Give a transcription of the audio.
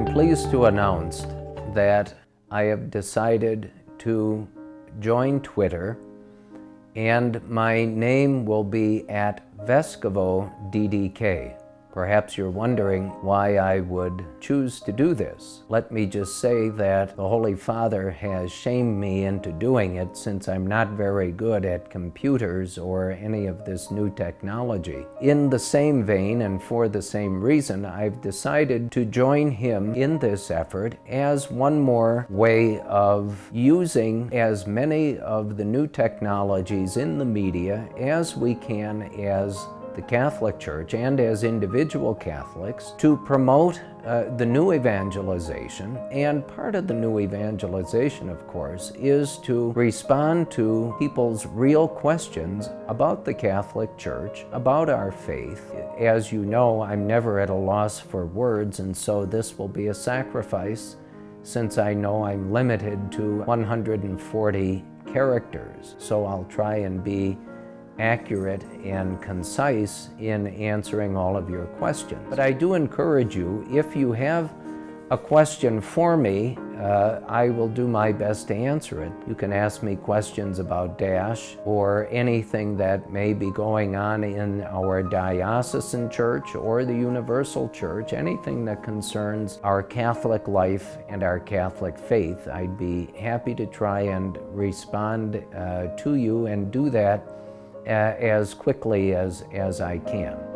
pleased to announce that I have decided to join Twitter and my name will be at Vescovo DDK. Perhaps you're wondering why I would choose to do this. Let me just say that the Holy Father has shamed me into doing it since I'm not very good at computers or any of this new technology. In the same vein and for the same reason, I've decided to join him in this effort as one more way of using as many of the new technologies in the media as we can as the Catholic Church and as individual Catholics to promote uh, the new evangelization. And part of the new evangelization, of course, is to respond to people's real questions about the Catholic Church, about our faith. As you know, I'm never at a loss for words, and so this will be a sacrifice since I know I'm limited to 140 characters. So I'll try and be accurate and concise in answering all of your questions. But I do encourage you, if you have a question for me, uh, I will do my best to answer it. You can ask me questions about DASH or anything that may be going on in our diocesan church or the universal church, anything that concerns our Catholic life and our Catholic faith. I'd be happy to try and respond uh, to you and do that as quickly as, as I can.